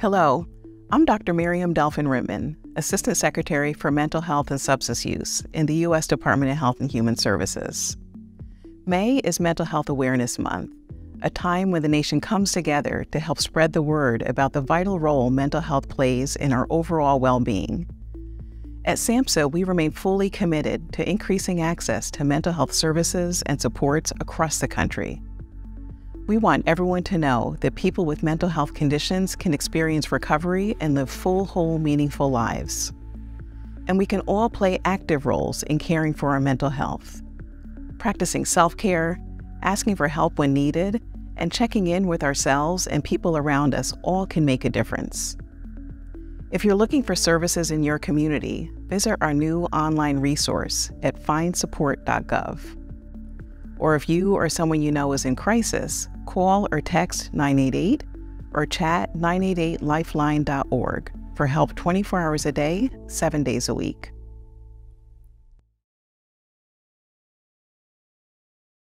Hello, I'm Dr. Miriam Delphin Rittmon, Assistant Secretary for Mental Health and Substance Use in the U.S. Department of Health and Human Services. May is Mental Health Awareness Month, a time when the nation comes together to help spread the word about the vital role mental health plays in our overall well being. At SAMHSA, we remain fully committed to increasing access to mental health services and supports across the country. We want everyone to know that people with mental health conditions can experience recovery and live full, whole, meaningful lives. And we can all play active roles in caring for our mental health. Practicing self care, asking for help when needed, and checking in with ourselves and people around us all can make a difference. If you're looking for services in your community, visit our new online resource at findsupport.gov. Or if you or someone you know is in crisis, call or text 988 or chat 988lifeline.org for help 24 hours a day, seven days a week.